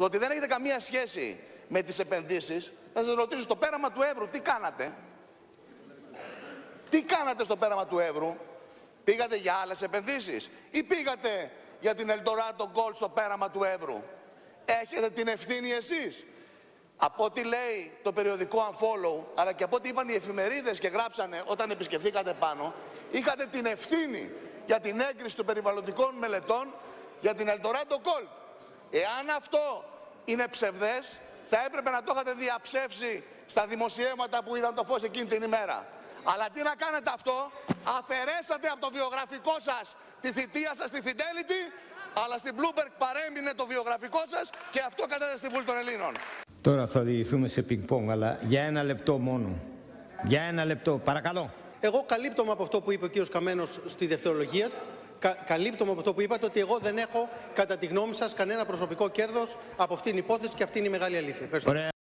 το ότι δεν έχετε καμία σχέση με τις επενδύσεις, θα σας ρωτήσω στο πέραμα του Εύρου τι κάνατε; Τι κάνατε στο πέραμα του Εύρου; Πήγατε για άλλες επενδύσεις ή πήγατε για την Eldorado Gold στο πέραμα του Εύρου; Έχετε την ευθύνη εσείς. Από ό,τι λέει το περιοδικό Unfollow, αλλά και από ό,τι είπαν οι εφημερίδες και γράψανε όταν επισκεφθήκατε πάνω, είχατε την ευθύνη για την έγκριση των περιβαλλοντικών μελετών για την Eldorado Gold. Εάν αυτό είναι ψευδές, θα έπρεπε να το είχατε διαψεύσει στα δημοσιεύματα που είδαν το φως εκείνη την ημέρα. Αλλά τι να κάνετε αυτό, αφαιρέσατε από το βιογραφικό σας τη θητεία σας στη Fidelity, αλλά στην Bloomberg παρέμεινε το βιογραφικό σας και αυτό κατέθεσε στη Βουλή των Ελλήνων. Τώρα θα διηθούμε σε πινκ-πονγκ, αλλά για ένα λεπτό μόνο. Για ένα λεπτό, παρακαλώ. Εγώ καλύπτομαι από αυτό που είπε ο κ. Καμένος στη δευτερολογία. Κα, καλύπτομαι από αυτό που είπατε ότι εγώ δεν έχω, κατά τη γνώμη σας, κανένα προσωπικό κέρδος από αυτήν την υπόθεση και αυτή είναι η μεγάλη αλήθεια. Ευχαριστώ. Ωραία.